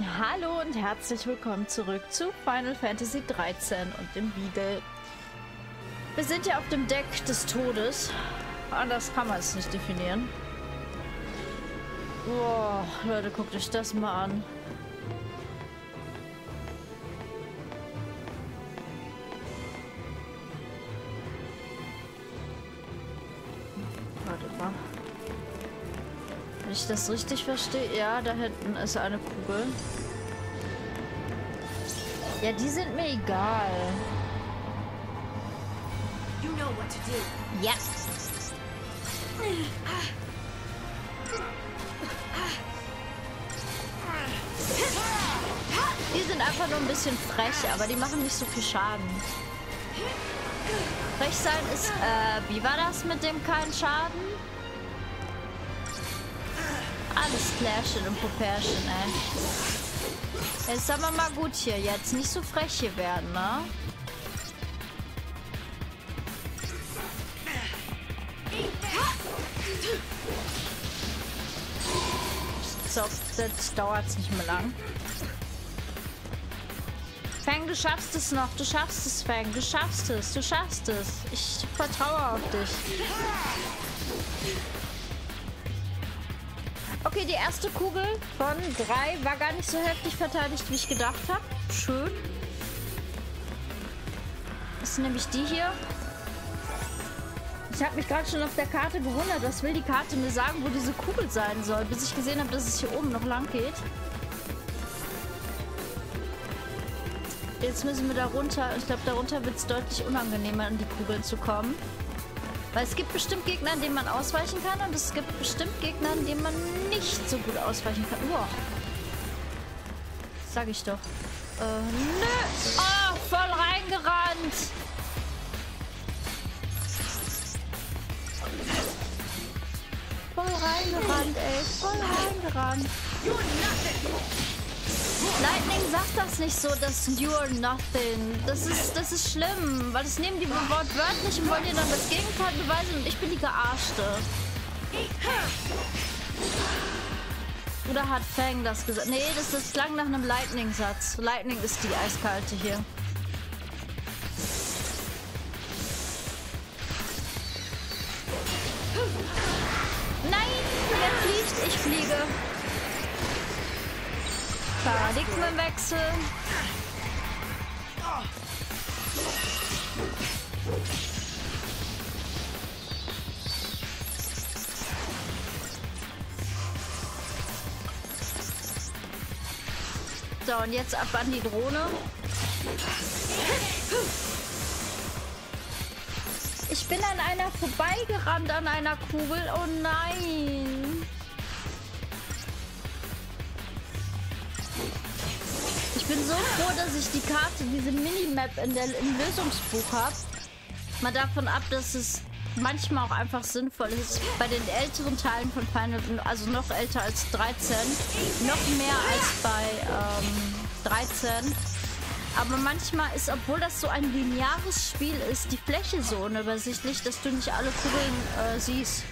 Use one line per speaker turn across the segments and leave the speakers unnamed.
Hallo und herzlich willkommen zurück zu Final Fantasy 13 und dem Beagle. Wir sind ja auf dem Deck des Todes. Anders kann man es nicht definieren. Boah, Leute, guckt euch das mal an. Ich das richtig verstehe, ja, da hinten ist eine Kugel. Ja, die sind mir egal.
You know what to do.
Ja. Die sind einfach nur ein bisschen frech, aber die machen nicht so viel Schaden. Frech sein ist, äh, wie war das mit dem keinen Schaden? Alles Klärchen und Popärchen, ey. Jetzt sagen wir mal gut hier, jetzt nicht so frech hier werden, ne? So, das dauert nicht mehr lang. Fang, du schaffst es noch. Du schaffst es, Fang. Du schaffst es. Du schaffst es. Ich vertraue auf dich. Okay, die erste Kugel von drei war gar nicht so heftig verteidigt, wie ich gedacht habe. Schön. Das ist nämlich die hier. Ich habe mich gerade schon auf der Karte gewundert, was will die Karte mir sagen, wo diese Kugel sein soll, bis ich gesehen habe, dass es hier oben noch lang geht. Jetzt müssen wir da runter. Ich glaube, darunter wird es deutlich unangenehmer, an die Kugeln zu kommen. Weil es gibt bestimmt Gegner, an denen man ausweichen kann und es gibt bestimmt Gegner, an denen man nicht so gut ausweichen kann. Uah. Sag ich doch. Äh, nö. Oh, voll reingerannt. Voll reingerannt, ey. Voll reingerannt. Lightning sagt das nicht so, dass you're nothing. Das ist, das ist schlimm, weil das nehmen die wortwörtlich und wollen dir dann das Gegenteil beweisen und ich bin die Gearschte. Oder hat Fang das gesagt? Nee, das, das klang nach einem Lightning-Satz. Lightning ist die eiskalte hier. Nein, wer fliegt? Ich fliege. Paradigmenwechsel. So, und jetzt ab an die Drohne. Ich bin an einer vorbeigerannt, an einer Kugel. Oh nein. So froh, dass ich die Karte, diese Minimap in der, im Lösungsbuch habe. Mal davon ab, dass es manchmal auch einfach sinnvoll ist, bei den älteren Teilen von Final, also noch älter als 13, noch mehr als bei ähm, 13. Aber manchmal ist, obwohl das so ein lineares Spiel ist, die Fläche so unübersichtlich, dass du nicht alle Kugeln äh, siehst.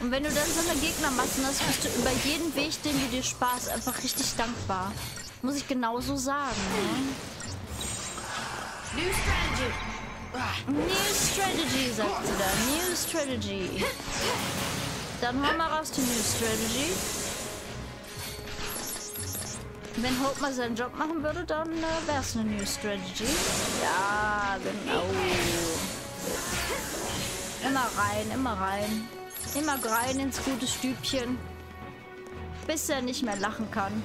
Und wenn du dann so eine Gegnermasse hast, bist du über jeden Weg, den du dir sparst, einfach richtig dankbar. Muss ich genauso sagen. Ne?
New strategy.
New Strategy, sagt sie da. New Strategy. Dann hol mal raus die New Strategy. Wenn Hope mal seinen Job machen würde, dann äh, wäre es eine New Strategy. Ja, genau. Immer rein, immer rein. Immer rein ins gute Stübchen. Bis er nicht mehr lachen kann.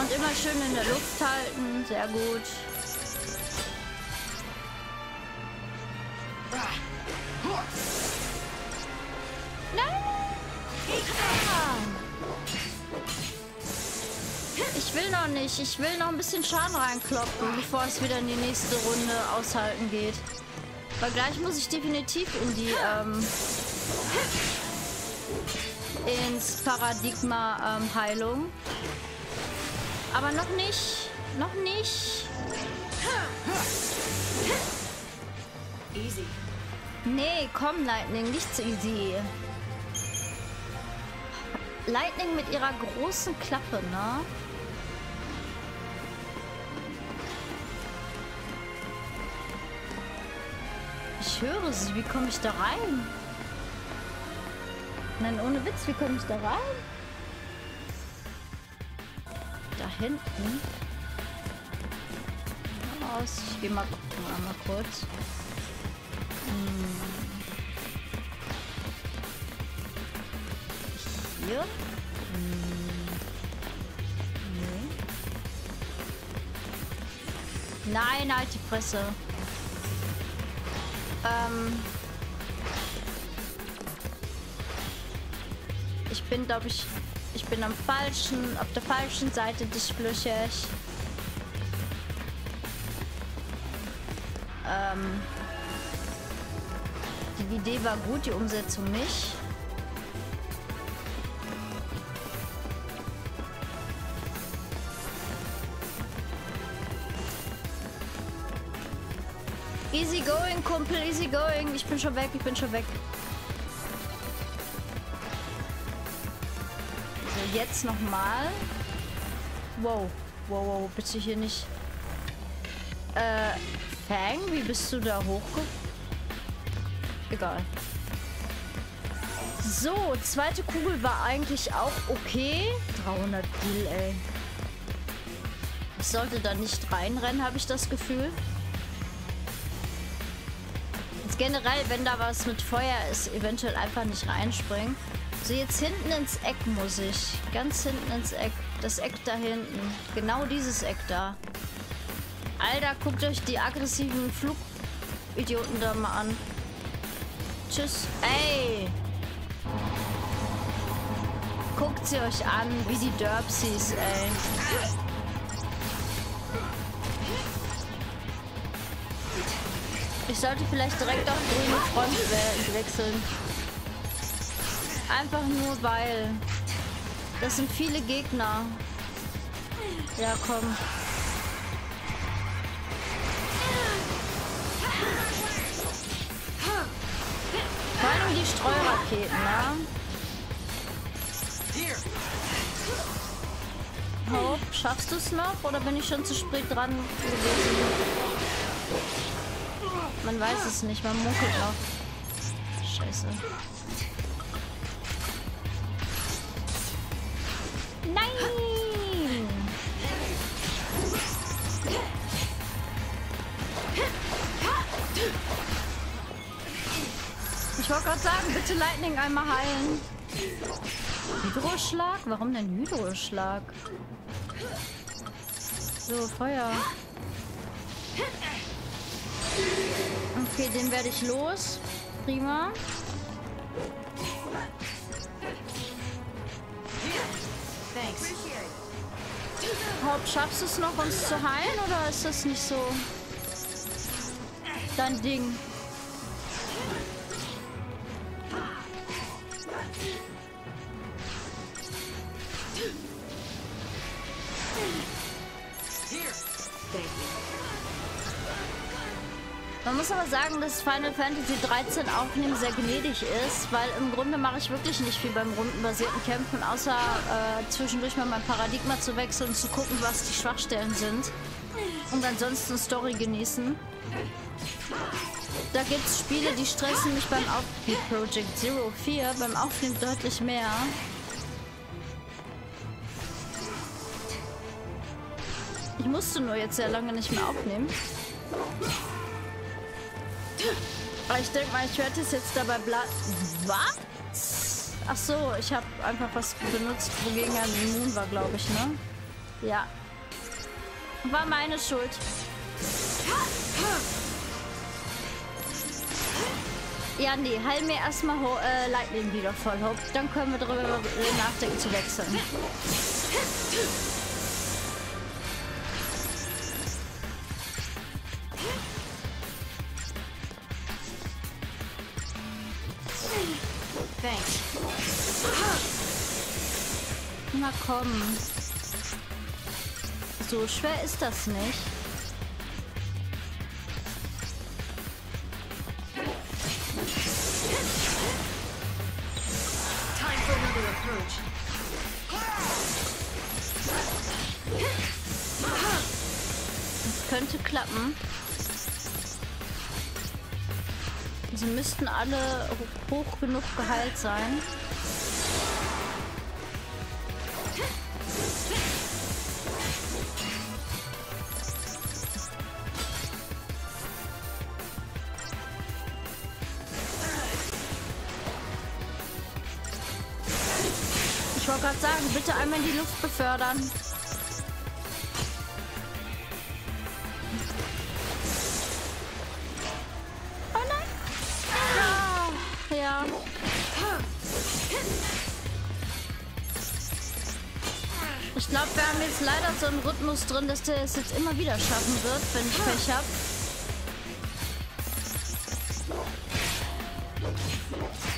Und immer schön in der Luft halten. Sehr gut. Ich will noch nicht. Ich will noch ein bisschen Schaden reinkloppen, bevor es wieder in die nächste Runde aushalten geht. Weil gleich muss ich definitiv in die, ähm, ins Paradigma ähm, Heilung. Aber noch nicht. Noch nicht.
Easy.
Nee, komm, Lightning, nicht so easy. Lightning mit ihrer großen Klappe, ne? Ich höre sie. Wie komme ich da rein? Nein, ohne Witz, wie komme ich da rein? Hinten. Aus. Ich gehe mal gucken, einmal kurz. Hm. Hier? Hm. Nee. Nein, halt die Fresse. Ähm. Ich bin, glaube ich bin am falschen, auf der falschen Seite des Flüches. Ähm. Die Idee war gut, die Umsetzung nicht. Easy going, Kumpel, easy going. Ich bin schon weg, ich bin schon weg. Jetzt nochmal. Wow. Wow, wow, bitte hier nicht. Äh, Fang, wie bist du da hochgekommen? Egal. So, zweite Kugel war eigentlich auch okay. 300 Gil, ey. Ich sollte da nicht reinrennen, habe ich das Gefühl generell, wenn da was mit Feuer ist, eventuell einfach nicht reinspringen. So, jetzt hinten ins Eck muss ich. Ganz hinten ins Eck. Das Eck da hinten. Genau dieses Eck da. Alter, guckt euch die aggressiven Flugidioten da mal an. Tschüss. Ey! Guckt sie euch an, wie die Derpsies, ey. Ich sollte vielleicht direkt auf grüne Front wechseln. Einfach nur weil. Das sind viele Gegner. Ja, komm. Vor allem die Streuraketen, ne? Hope, schaffst du es noch oder bin ich schon zu spät dran gewesen? Man weiß es nicht, man munkelt noch. Scheiße. Ich wollte gerade sagen, bitte Lightning einmal heilen. Hydroschlag? Warum denn Hydroschlag? So, Feuer. Okay, den werde ich los. Prima. Haupt, schaffst du es noch, uns zu heilen oder ist das nicht so dein Ding? Muss aber sagen, dass Final Fantasy 13 Aufnehmen sehr gnädig ist, weil im Grunde mache ich wirklich nicht viel beim rundenbasierten Kämpfen, außer äh, zwischendurch mal mein Paradigma zu wechseln und zu gucken, was die Schwachstellen sind. Und ansonsten Story genießen. Da gibt es Spiele, die stressen mich beim Aufnehmen. Project Zero 4 beim Aufnehmen deutlich mehr. Ich musste nur jetzt sehr lange nicht mehr aufnehmen. Ich denke mal, ich werde es jetzt dabei bleiben. Was? Ach so, ich habe einfach was benutzt, wogegen er immun war, glaube ich, ne? Ja. War meine Schuld. Ja, nee, heil mir erstmal äh, Lightning wieder voll, Hope. Dann können wir darüber nachdenken zu wechseln. bekommen. So schwer ist das nicht.
Das
könnte klappen. Sie müssten alle hoch genug geheilt sein. Wollte gerade sagen, bitte einmal in die Luft befördern. Oh nein. Ja, ja. Ich glaube, wir haben jetzt leider so einen Rhythmus drin, dass der es jetzt immer wieder schaffen wird, wenn ich Pech habe.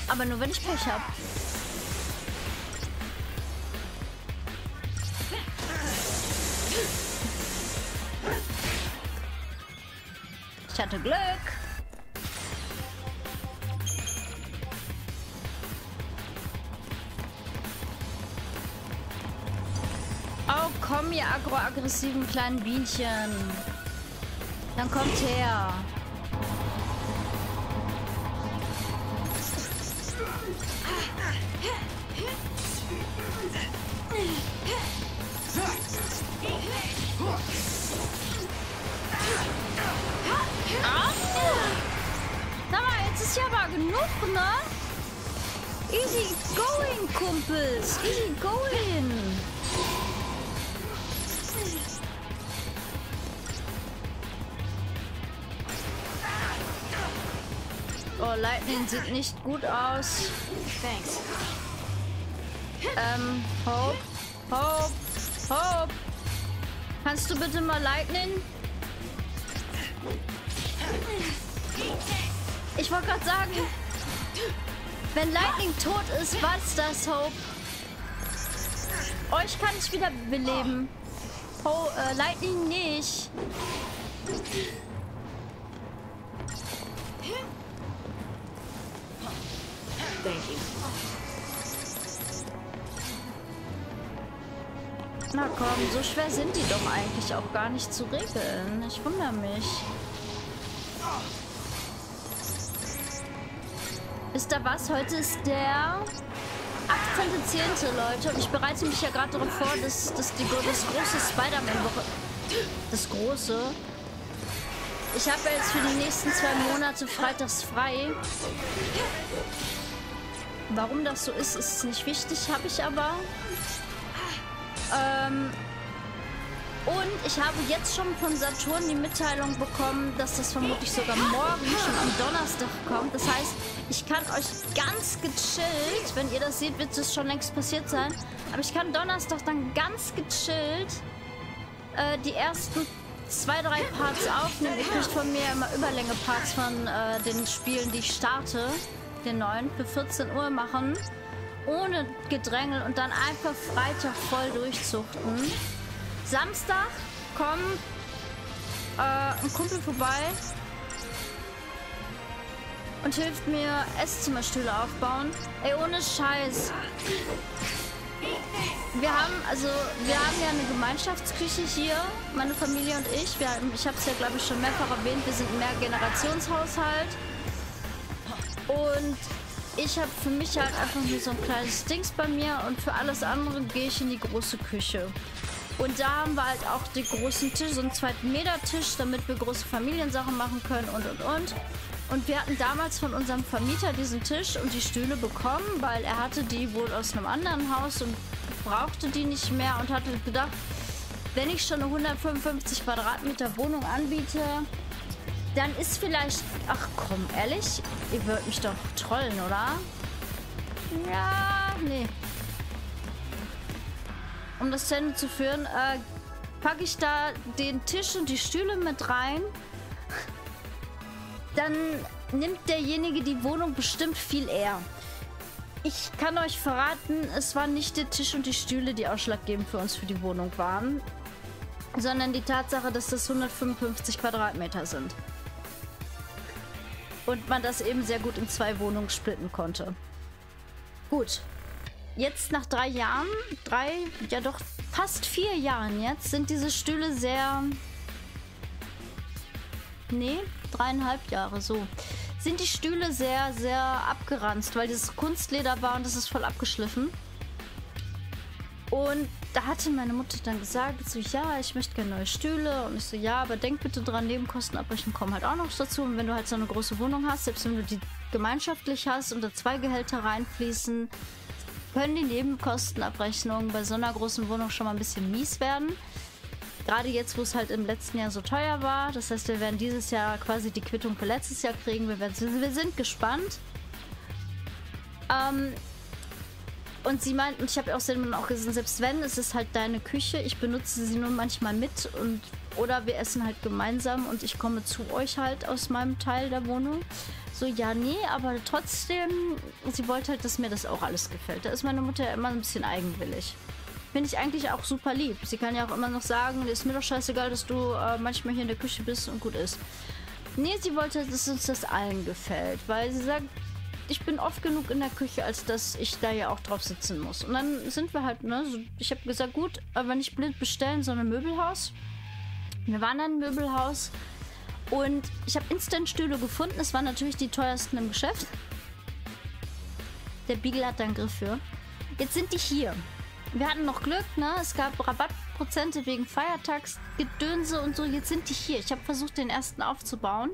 Aber nur wenn ich Pech habe. Hatte Glück. Oh, komm, ihr agroaggressiven kleinen Bienchen. Dann kommt her. Genug, ne? Easy going, Kumpels. Easy going. Oh, Lightning sieht nicht gut aus.
Thanks.
Ähm, Hope, Hope, Hope. Kannst du bitte mal Lightning? Ich wollte gerade sagen, wenn Lightning tot ist, was das, Hope? Euch kann ich wieder beleben. Ho äh, Lightning nicht.
Thank you.
Na komm, so schwer sind die doch eigentlich auch gar nicht zu regeln. Ich wundere mich. Wisst ihr was? Heute ist der 18.10. Leute. Und ich bereite mich ja gerade darauf vor, dass, dass die, das große Spider-Man-Woche... Das große... Ich habe ja jetzt für die nächsten zwei Monate freitags frei. Warum das so ist, ist nicht wichtig, habe ich aber. Ähm, und ich habe jetzt schon von Saturn die Mitteilung bekommen, dass das vermutlich sogar morgen schon am Donnerstag kommt. Das heißt, ich kann euch ganz gechillt, wenn ihr das seht, wird es schon längst passiert sein, aber ich kann Donnerstag dann ganz gechillt äh, die ersten zwei, drei Parts aufnehmen. Ihr kriegt von mir immer Überlänge-Parts von äh, den Spielen, die ich starte, den neuen, für 14 Uhr machen. Ohne Gedrängel und dann einfach Freitag voll durchzuchten. Samstag kommt äh, ein Kumpel vorbei und hilft mir Esszimmerstühle aufbauen. Ey, ohne Scheiß. Wir haben, also, wir haben ja eine Gemeinschaftsküche hier, meine Familie und ich. Wir, ich habe es ja, glaube ich, schon mehrfach erwähnt. Wir sind ein Mehrgenerationshaushalt. Und ich habe für mich halt einfach nur so ein kleines Dings bei mir und für alles andere gehe ich in die große Küche. Und da haben wir halt auch den großen Tisch, so einen zweiten Meter-Tisch, damit wir große Familiensachen machen können und und und. Und wir hatten damals von unserem Vermieter diesen Tisch und die Stühle bekommen, weil er hatte die wohl aus einem anderen Haus und brauchte die nicht mehr und hatte gedacht, wenn ich schon eine 155 Quadratmeter Wohnung anbiete, dann ist vielleicht. Ach komm, ehrlich? Ihr würdet mich doch trollen, oder? Ja, nee. Um das zu Ende zu führen, äh, packe ich da den Tisch und die Stühle mit rein. Dann nimmt derjenige die Wohnung bestimmt viel eher. Ich kann euch verraten, es waren nicht der Tisch und die Stühle, die ausschlaggebend für uns für die Wohnung waren, sondern die Tatsache, dass das 155 Quadratmeter sind. Und man das eben sehr gut in zwei Wohnungen splitten konnte. Gut. Jetzt nach drei Jahren, drei, ja doch fast vier Jahren jetzt, sind diese Stühle sehr nee, dreieinhalb Jahre, so, sind die Stühle sehr, sehr abgeranzt, weil dieses Kunstleder war und das ist voll abgeschliffen. Und da hatte meine Mutter dann gesagt, so, ja, ich möchte gerne neue Stühle. Und ich so, ja, aber denk bitte dran, Nebenkostenabrechnung kommen halt auch noch dazu. Und wenn du halt so eine große Wohnung hast, selbst wenn du die gemeinschaftlich hast und da zwei Gehälter reinfließen, können die Nebenkostenabrechnungen bei so einer großen Wohnung schon mal ein bisschen mies werden. Gerade jetzt, wo es halt im letzten Jahr so teuer war. Das heißt, wir werden dieses Jahr quasi die Quittung für letztes Jahr kriegen. Wir, wir sind gespannt. Ähm, und sie meint, und ich habe auch selber auch gesagt, selbst wenn, es ist halt deine Küche. Ich benutze sie nur manchmal mit und oder wir essen halt gemeinsam und ich komme zu euch halt aus meinem Teil der Wohnung. So, ja, nee, aber trotzdem, sie wollte halt, dass mir das auch alles gefällt. Da ist meine Mutter ja immer ein bisschen eigenwillig. Finde ich eigentlich auch super lieb. Sie kann ja auch immer noch sagen, ist mir doch scheißegal, dass du äh, manchmal hier in der Küche bist und gut ist. Nee, sie wollte, dass uns das allen gefällt, weil sie sagt, ich bin oft genug in der Küche, als dass ich da ja auch drauf sitzen muss. Und dann sind wir halt, ne, so, ich habe gesagt, gut, aber nicht blind bestellen, sondern Möbelhaus. Wir waren dann im Möbelhaus und ich habe Instant-Stühle gefunden. Es waren natürlich die teuersten im Geschäft. Der Beagle hat da einen Griff für. Jetzt sind die hier. Wir hatten noch Glück, ne? Es gab Rabattprozente wegen Feiertags, Gedönse und so. Jetzt sind die hier. Ich habe versucht, den ersten aufzubauen.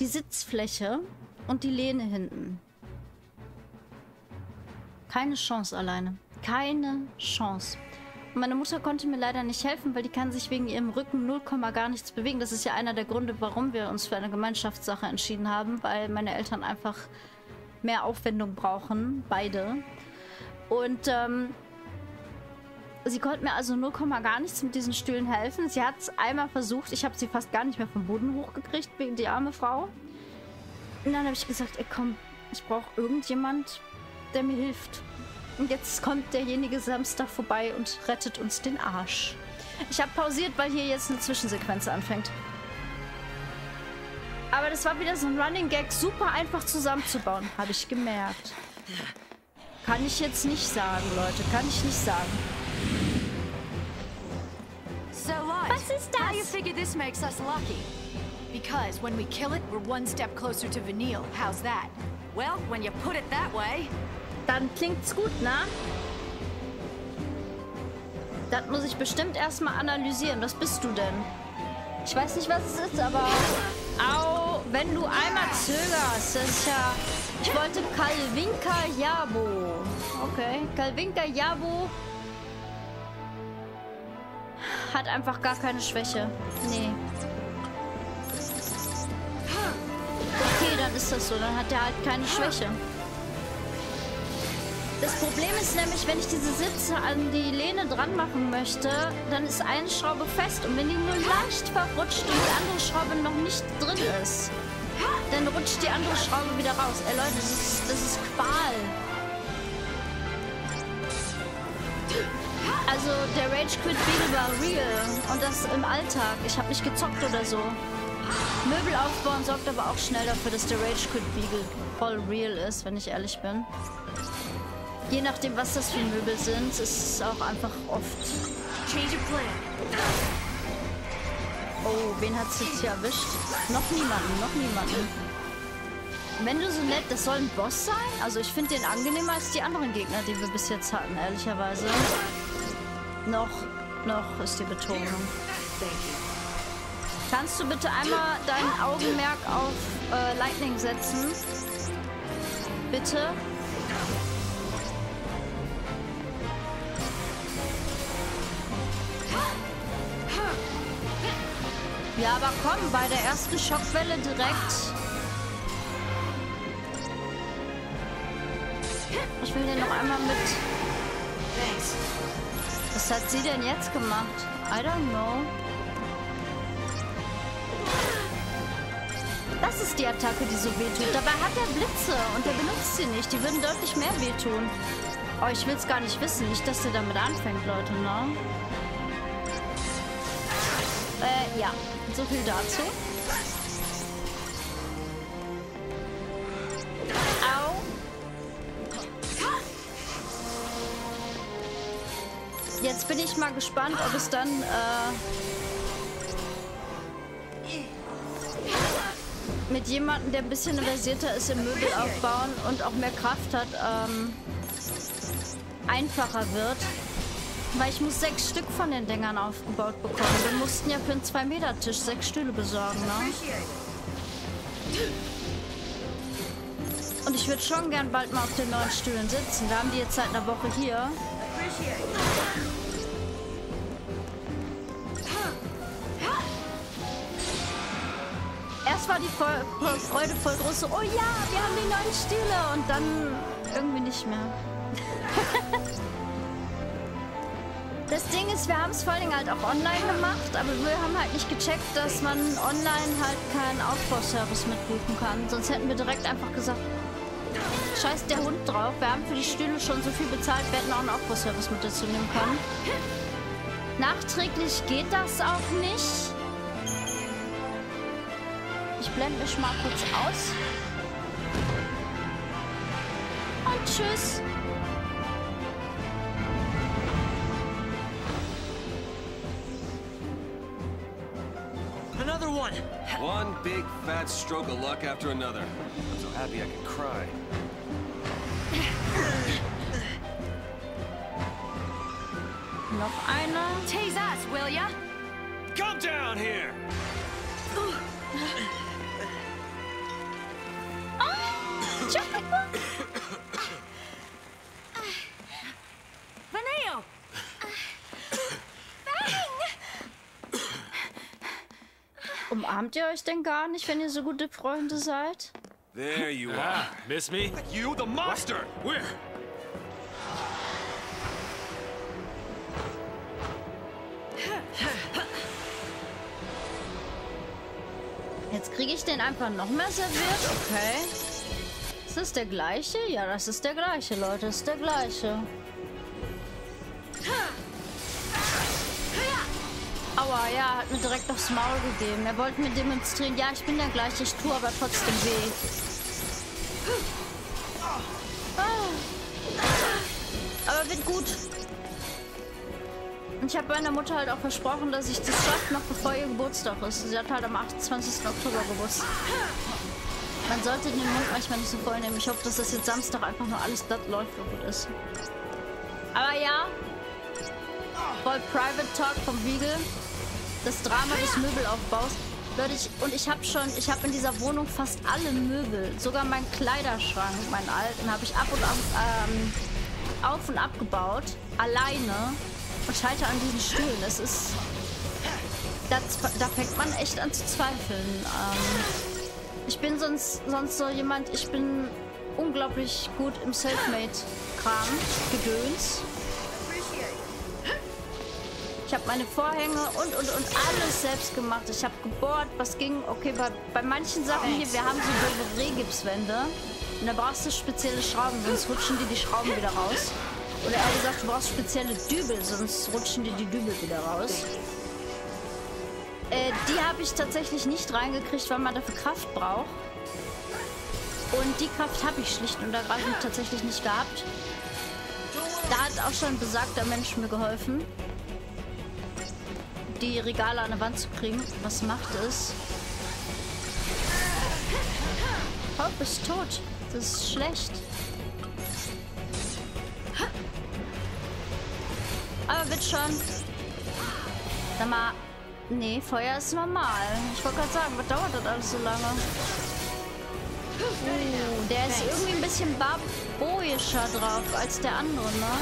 Die Sitzfläche und die Lehne hinten. Keine Chance alleine. Keine Chance. Und meine Mutter konnte mir leider nicht helfen, weil die kann sich wegen ihrem Rücken 0, gar nichts bewegen. Das ist ja einer der Gründe, warum wir uns für eine Gemeinschaftssache entschieden haben, weil meine Eltern einfach mehr Aufwendung brauchen, beide. Und ähm, sie konnte mir also 0, gar nichts mit diesen Stühlen helfen. Sie hat es einmal versucht. Ich habe sie fast gar nicht mehr vom Boden hochgekriegt, wegen die arme Frau. Und dann habe ich gesagt, ey komm, ich brauche irgendjemand, der mir hilft. Und jetzt kommt derjenige Samstag vorbei und rettet uns den Arsch. Ich habe pausiert, weil hier jetzt eine Zwischensequenz anfängt. Aber das war wieder so ein Running Gag, super einfach zusammenzubauen, habe ich gemerkt. Kann ich jetzt nicht sagen, Leute, kann ich nicht sagen.
So what?
Was ist das?
How you figure this makes us lucky? Because when we kill it, we're one step closer to Vanille. How's that? Well, when you put it that way...
Dann klingt's gut, ne? Das muss ich bestimmt erstmal analysieren. Was bist du denn? Ich weiß nicht, was es ist, aber... Au, wenn du einmal zögerst, das ist ja... Ich wollte Kalvinka Jabo. Okay, Kalvinka Jabo hat einfach gar keine Schwäche. Nee. Okay, dann ist das so. Dann hat er halt keine Schwäche. Das Problem ist nämlich, wenn ich diese Sitze an die Lehne dran machen möchte, dann ist eine Schraube fest. Und wenn die nur leicht verrutscht und die andere Schraube noch nicht drin ist, dann rutscht die andere Schraube wieder raus. Ey Leute, das ist, das ist Qual. Also der Rage Quit Beagle war real. Und das im Alltag. Ich habe nicht gezockt oder so. Möbel aufbauen sorgt aber auch schnell dafür, dass der Rage Quit Beagle voll real ist, wenn ich ehrlich bin. Je nachdem, was das für Möbel sind, ist es auch einfach oft.
Change of plan.
Oh, wen hat es jetzt hier erwischt? Noch niemanden, noch niemanden. Wenn du so nett, das soll ein Boss sein? Also ich finde den angenehmer als die anderen Gegner, die wir bis jetzt hatten, ehrlicherweise. Noch, noch ist die Betonung. Kannst du bitte einmal dein Augenmerk auf äh, Lightning setzen? Bitte? Ja, aber komm, bei der ersten Schockwelle direkt. Ich will den noch einmal mit.
Thanks.
Was hat sie denn jetzt gemacht? I don't know. Das ist die Attacke, die so wehtut. Dabei hat er Blitze und er benutzt sie nicht. Die würden deutlich mehr wehtun. Oh, ich will es gar nicht wissen. Nicht, dass er damit anfängt, Leute, ne? Äh, ja. So viel dazu. Jetzt bin ich mal gespannt, ob es dann, äh, mit jemandem, der ein bisschen versierter ist im Möbelaufbauen und auch mehr Kraft hat, ähm, einfacher wird. Weil ich muss sechs Stück von den Dingern aufgebaut bekommen. Wir mussten ja für einen 2-Meter-Tisch sechs Stühle besorgen, ne? Und ich würde schon gern bald mal auf den neuen Stühlen sitzen. Wir haben die jetzt seit einer Woche hier. Erst war die Freude voll groß, so, oh ja, wir haben die neuen Stühle. Und dann irgendwie nicht mehr. Das Ding ist, wir haben es vor allem halt auch online gemacht, aber wir haben halt nicht gecheckt, dass man online halt keinen Aufbauservice mitbuchen kann. Sonst hätten wir direkt einfach gesagt, scheiß der Hund drauf. Wir haben für die Stühle schon so viel bezahlt, wir hätten auch einen Aufbauservice mit dazu nehmen können. Nachträglich geht das auch nicht. Ich blende mich mal kurz aus. Und tschüss.
Another one! One big fat stroke of luck after another. I'm so happy I can cry.
Noch einer.
Tase us, will ya?
Come down here!
Vaneo!
Umarmt ihr euch denn gar nicht, wenn ihr so gute Freunde seid?
There you are.
Ah, miss me?
You, the monster!
Where?
Jetzt kriege ich den einfach noch mehr serviert. Okay. Ist das der gleiche? Ja, das ist der gleiche, Leute. Das ist der gleiche. Aua, ja, hat mir direkt aufs Maul gegeben. Er wollte mir demonstrieren, ja, ich bin der gleiche, ich tue aber trotzdem weh. Ah. Aber wird gut. Ich habe meiner Mutter halt auch versprochen, dass ich das schaffe, noch bevor ihr Geburtstag ist. Sie hat halt am 28. Oktober Geburtstag. Man sollte den Mund manchmal nicht so voll nehmen. Ich hoffe, dass das jetzt Samstag einfach nur alles glatt läuft und gut ist. Aber ja, voll Private Talk vom Beagle. Das Drama des Möbelaufbaus. Leute, ich, und ich habe schon, ich habe in dieser Wohnung fast alle Möbel. Sogar meinen Kleiderschrank, meinen alten, habe ich ab und ab, ähm, auf und abgebaut. Alleine. Und scheitere an diesen Stühlen. Es ist... Das, da fängt man echt an zu zweifeln. Ähm, ich bin sonst, sonst so jemand, ich bin unglaublich gut im Selfmade-Kram, Gedöns. Ich habe meine Vorhänge und, und, und alles selbst gemacht. Ich habe gebohrt, was ging. Okay, bei, bei manchen Sachen hier, wir haben so doofe Rehgipswände. Und da brauchst du spezielle Schrauben, sonst rutschen dir die Schrauben wieder raus. Oder eher gesagt, du brauchst spezielle Dübel, sonst rutschen dir die Dübel wieder raus. Äh, die habe ich tatsächlich nicht reingekriegt, weil man dafür Kraft braucht. Und die Kraft habe ich schlicht und ergreifend tatsächlich nicht gehabt. Da hat auch schon ein besagter Mensch mir geholfen, die Regale an der Wand zu kriegen. Was macht es? Hope ist tot. Das ist schlecht. Wird schon. Sag mal. Nee, Feuer ist normal. Ich wollte gerade sagen, was dauert das alles so lange? Uh, der ist irgendwie ein bisschen barboischer drauf als der andere, ne?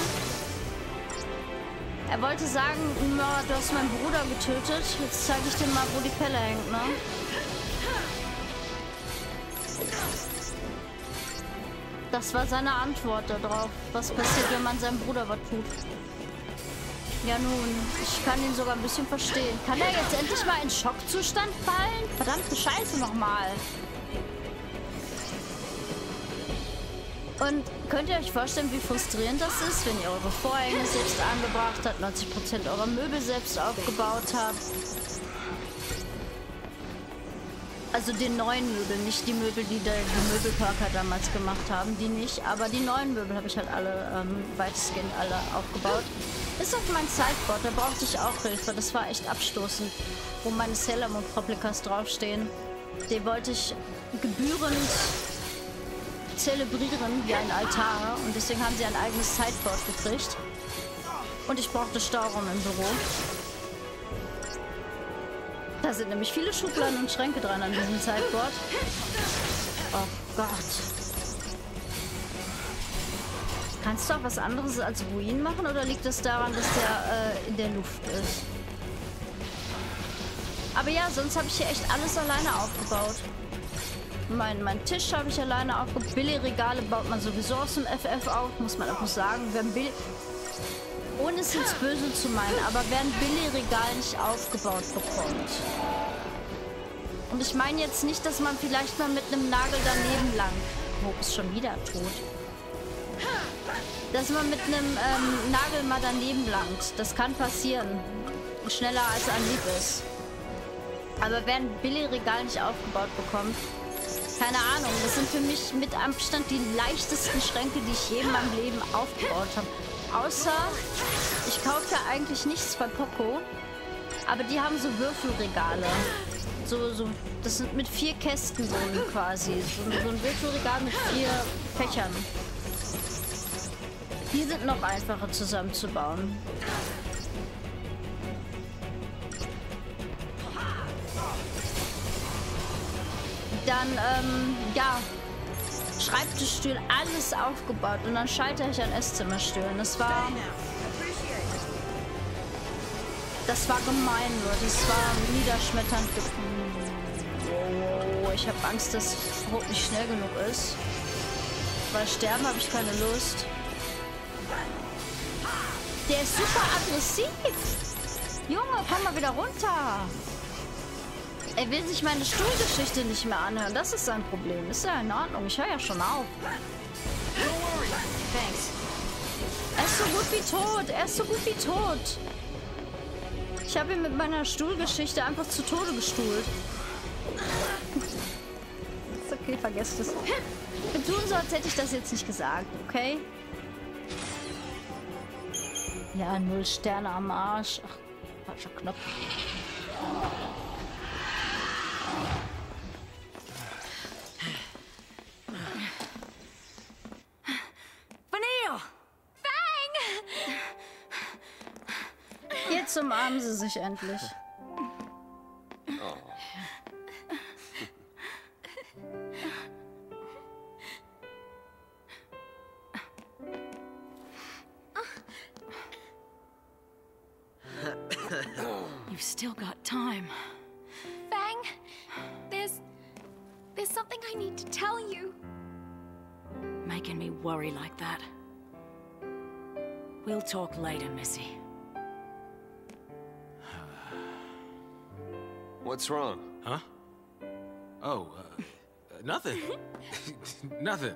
Er wollte sagen, du hast meinen Bruder getötet. Jetzt zeige ich dir mal, wo die Pelle hängt, ne? Das war seine Antwort darauf. Was passiert, wenn man seinem Bruder was tut? Ja nun, ich kann ihn sogar ein bisschen verstehen. Kann er jetzt endlich mal in Schockzustand fallen? Verdammte Scheiße nochmal. Und könnt ihr euch vorstellen, wie frustrierend das ist, wenn ihr eure Vorhänge selbst angebracht habt, 90% eurer Möbel selbst aufgebaut habt? Also den neuen Möbel, nicht die Möbel, die der, die Möbelparker damals gemacht haben, die nicht. Aber die neuen Möbel habe ich halt alle, ähm, weitestgehend alle aufgebaut. Bis auf mein Sideboard, da brauchte ich auch Hilfe. Das war echt abstoßend, wo meine Sailor Moon Replikas draufstehen. Den wollte ich gebührend zelebrieren wie ein Altar. Und deswegen haben sie ein eigenes Sideboard gekriegt. Und ich brauchte Stauraum im Büro. Da sind nämlich viele Schubladen und Schränke dran an diesem Sideboard. Oh Gott. Kannst du auch was anderes als Ruin machen oder liegt das daran, dass der äh, in der Luft ist? Aber ja, sonst habe ich hier echt alles alleine aufgebaut. Mein, mein Tisch habe ich alleine aufgebaut. Billigregale baut man sowieso aus dem FF auf, muss man auch sagen. Wer Bill ohne es jetzt böse zu meinen, aber wer ein Billigregal nicht aufgebaut bekommt. Und ich meine jetzt nicht, dass man vielleicht mal mit einem Nagel daneben lang... Wo ist schon wieder tot? Dass man mit einem ähm, Nagel mal daneben langt. Das kann passieren. Schneller als ein lieb ist. Aber wer ein Billigregal nicht aufgebaut bekommt, keine Ahnung. Das sind für mich mit Abstand die leichtesten Schränke, die ich je in meinem Leben aufgebaut habe. Außer, ich kaufe ja eigentlich nichts bei Poco. Aber die haben so Würfelregale. So, so, das sind mit vier Kästen so quasi. So, so ein Würfelregal mit vier Fächern. Die sind noch einfacher zusammenzubauen. Dann, ähm, ja, Schreibtischstühl, alles aufgebaut und dann Schalter ich an Esszimmerstühlen. Das war... Das war gemein, nur. Das war niederschmetternd. Oh, ich habe Angst, dass Brot nicht schnell genug ist. Weil sterben habe ich keine Lust. Der ist super aggressiv. Junge, komm mal wieder runter. Er will sich meine Stuhlgeschichte nicht mehr anhören. Das ist sein Problem. Ist ja in Ordnung. Ich höre ja schon auf. Er ist so gut wie tot. Er ist so gut wie tot. Ich habe ihn mit meiner Stuhlgeschichte einfach zu Tode gestuhlt. ist okay, vergesst es. Wir tun so, als hätte ich das jetzt nicht gesagt, okay? Ja, null Sterne am Arsch. Ach, falscher Knopf. Jetzt umarmen sie sich endlich.
You've still got time.
Fang, there's... There's something I need to tell you.
Making me worry like that. We'll talk later, Missy.
What's wrong?
Huh? Oh, uh, nothing. nothing.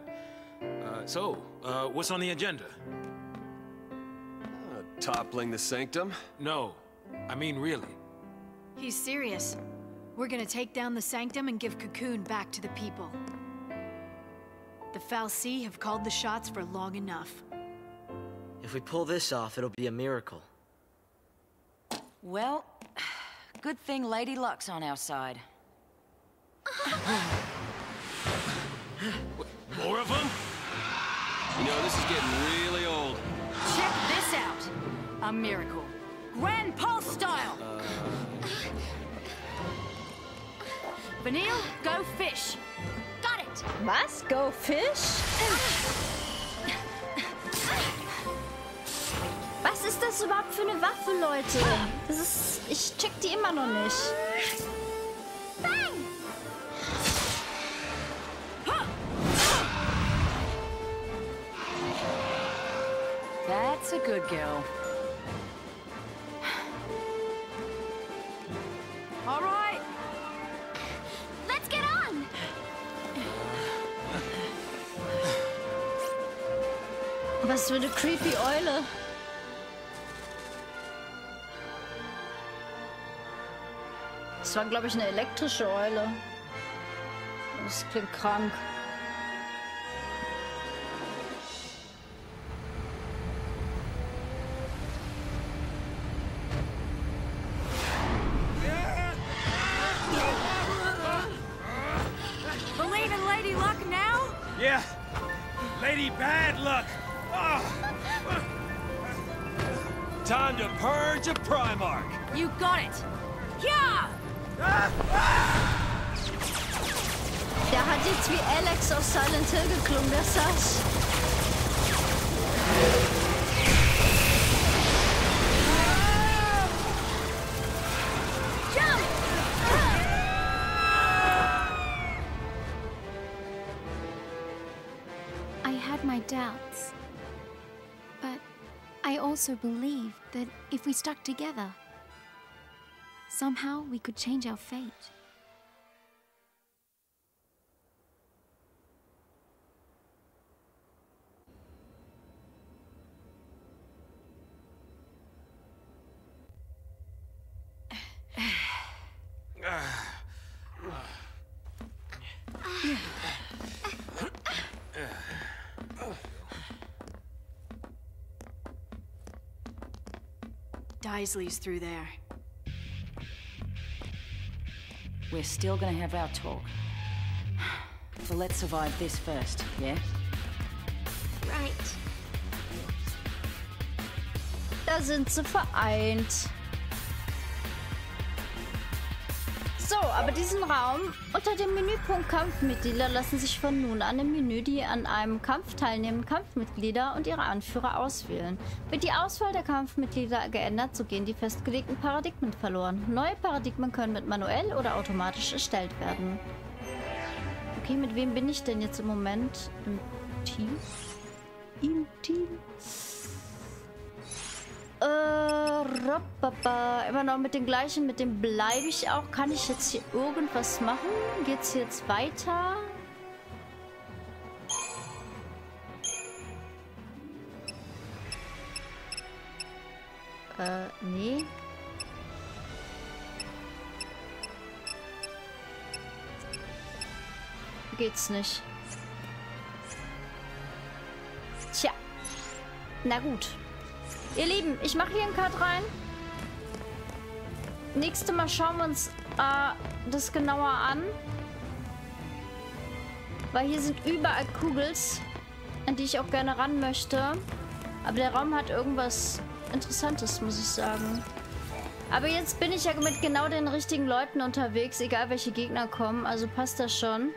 Uh, so, uh, what's on the agenda?
Uh, toppling the sanctum?
No, I mean really.
He's serious. We're gonna take down the Sanctum and give Cocoon back to the people. The fal'Cie have called the shots for long enough.
If we pull this off, it'll be a miracle.
Well, good thing Lady Luck's on our side.
More of them?
You know, this is getting really old.
Check this out! A miracle. Grand Pulse style! Vanille, go fish.
Got it!
Was? Go Fish? Was ist das überhaupt für eine Waffe, Leute? Das ist. Ich check die immer noch nicht.
That's a good girl.
Was für eine creepy Eule. Das war, glaube ich, eine elektrische Eule. Das klingt krank. The lady luck now? Yeah. Lady bad luck.
Time to purge a Primarch.
You got it! Yeah!
Der hat jetzt wie Alex aus Silent Hill geklungen, der Sass.
I had my doubts. Also believed that if we stuck together, somehow we could change our fate.
Daisley's through there.
We're still gonna have our talk. So let's survive this first, yeah?
Right.
Da sind sie vereint. So, aber diesen Raum unter dem Menüpunkt Kampfmitglieder lassen sich von nun an im Menü die an einem Kampf teilnehmenden Kampfmitglieder und ihre Anführer auswählen. Wird die Auswahl der Kampfmitglieder geändert, so gehen die festgelegten Paradigmen verloren. Neue Paradigmen können mit manuell oder automatisch erstellt werden. Okay, mit wem bin ich denn jetzt im Moment im Team? Im Team? Immer noch mit den gleichen, mit dem bleibe ich auch. Kann ich jetzt hier irgendwas machen? Geht's jetzt weiter? Äh, nee. Geht's nicht. Tja. Na gut. Ihr Lieben, ich mache hier einen Cut rein. Nächstes Mal schauen wir uns äh, das genauer an. Weil hier sind überall Kugels, an die ich auch gerne ran möchte. Aber der Raum hat irgendwas Interessantes, muss ich sagen. Aber jetzt bin ich ja mit genau den richtigen Leuten unterwegs, egal welche Gegner kommen. Also passt das schon.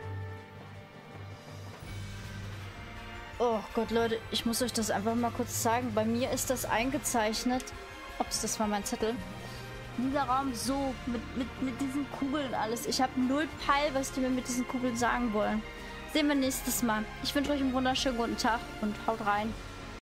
Oh Gott, Leute, ich muss euch das einfach mal kurz zeigen. Bei mir ist das eingezeichnet. Ups, das war mein Zettel. Dieser Raum so, mit, mit, mit diesen Kugeln alles. Ich habe null Peil, was die mir mit diesen Kugeln sagen wollen. Sehen wir nächstes Mal. Ich wünsche euch einen wunderschönen guten Tag und haut rein.